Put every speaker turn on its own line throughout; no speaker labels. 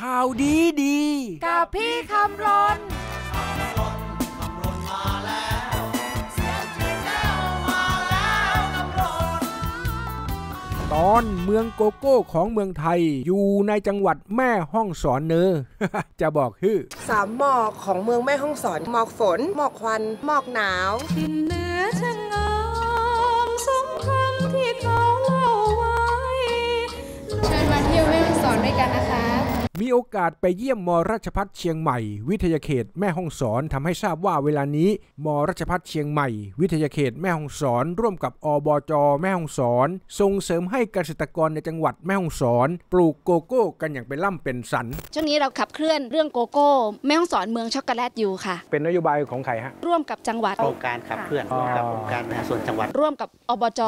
ข่าวดีดี
กับพี่คำรน
ตอนเมืองโกโก้ของเมืองไทยอยู่ในจังหวัดแม่ห้องสอนเนอ จะบอกฮือ
สามหมอกของเมืองแม่ฮ่องสอนหมอกฝน หมอกควัน หมอกหนาว
ทินเนื้อช่าง มี
โอกาสไปเยี่ยมม.ราชภัฏเชียงใหม่ วิทยาเขตแม่ฮ่องสอนทำให้ทราบว่าเวลานี้ม.ราชภัฏเชียงใหม่ วิทยาเขตแม่ฮ่องสอน ร่วมกับอบจแม่ฮ่องสอนส่งเสริมให้เกษตรกรในจังหวัดแม่ฮ่องสอน ปลูกโกโก้กันอย่างเป็นล่ำเป็นสัน
ช่วงนี้เราขับเคลื่อนเรื่องโกโก้แม่ฮ่องสอนเมืองช็อกโกแลตอยู่ค่ะ
เป็นนโยบายของใครฮะ
ร่วมกับจังหวัด
โครงการขับเคลื่อน
อ๋อ
กับองค์การบริหารส่วนจังหวัด
ร่วมกับอบจ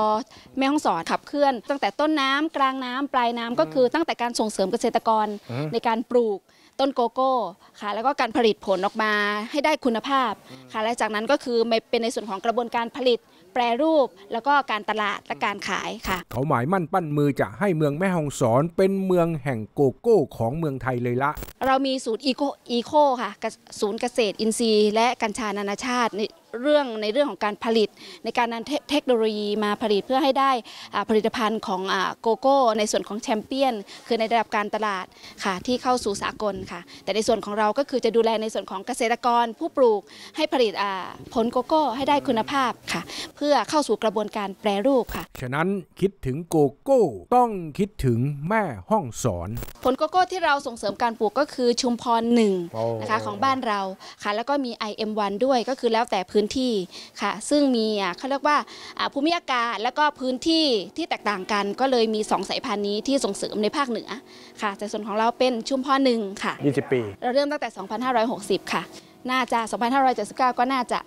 แม่ฮ่องสอนขับเคลื่อน ตั้งแต่ต้นน้ำกลางน้ำปลายน้ำก็คือตั้งแต่การส่งเสริมเกษตรกรในการปลูกต้นโกโก้ค่ะแล้วก็การผลิตผลออกมาให้ได้คุณภาพค่ะและจากนั้นก็คือเป็นในส่วนของกระบวนการผลิต แปรรูป แล้วก็การตลาดและการขายค่ะ
เขาหมายมั่นปั้นมือจะให้เมืองแม่ฮ่องสอน เป็นเมืองแห่งโกโก้ของเมืองไทยเลยละ
เรามีศูนย์ eco eco ค่ะกะศูนย์เกษตรอินทรีย์และกัญชานานาชาติในเรื่องในเรื่องของการผลิตในการนำเทเทคโนโลยีมาผลิตเพื่อให้ได้อ่าผลิตภัณฑ์ของอ่าโกโก้ในส่วนของแชมเปี้ยน คือในระดับการตลาดค่ะที่เข้าสู่สากลค่ะ แต่ในส่วนของเราก็คือจะดูแลในส่วนของเกษตรกรผู้ปลูกให้ผลิตอ่าผลโกโก้ให้ได้คุณภาพค่ะ เพื่อเข้าสู่กระบวนการแปรรูปค่ะ
ฉะนั้นคิดถึงโกโก้ต้องคิดถึงแม่ห้องสอน
ผลโกโก้ที่เราส่งเสริมการปลูกก็คือชุมพรหนึ่ง
โอ้
นะคะของบ้านเราค่ะแล้วก็มี IM1 ด้วยก็คือแล้วแต่พื้นที่ค่ะ ซึ่งมีอะเขาเรียกว่าอ่าภูมิอากาศแล้วก็พื้นที่ที่แตกต่างกัน ก็เลยมี 2 สายพันธุ์นี้ที่ส่งเสริมในภาคเหนือค่ะ แต่ส่วนของเราเป็นชุมพรหนึ่งค่ะ
20 ปี
เราเริ่มตั้งแต่ 2560 ค่ะ น่าจะ 2579 ก็น่าจะ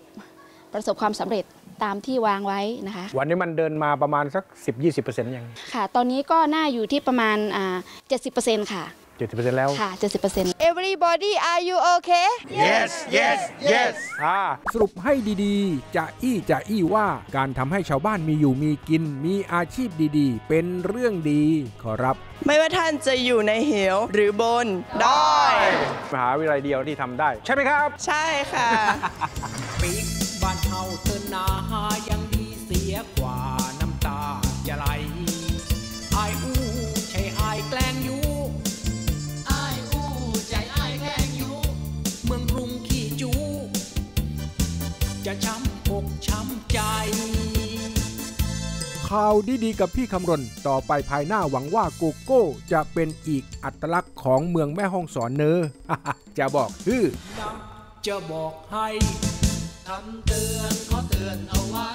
ประสบความสำเร็จตามที่วางไว้นะคะ
วันนี้มันเดินมาประมาณสัก 10-20%ยัง
ค่ะ ตอนนี้ก็น่าอยู่ที่ประมาณอ่า70%ค่ะ
70%แล้ว
ค่ะ 70%
Everybody are you okay
yes yes yes
อ่าสรุปให้ดีๆ จะอี้จะอี้ว่าการทำให้ชาวบ้านมีอยู่มีกิน มีอาชีพดีๆ เป็นเรื่องดีขอรับ
ไม่ว่าท่านจะอยู่ในเหวหรือบนดอย
มหาวิทยาลัยเดียวที่ทำได้ ใช่ไหมครับ
ใช่ค่ะ
ปีกบ้านเฮาเตือนนาหายัง จะช้ำอกช้ำใจ
ข่าวดีๆกับพี่คำรณ ต่อไปภายหน้าหวังว่าโกโก้จะเป็นอีกอัตลักษณ์ของเมืองแม่ฮ่องสอนเนอจะบอกฮือ
จะบอกให้คำเตือนขอเตือนเอาไว้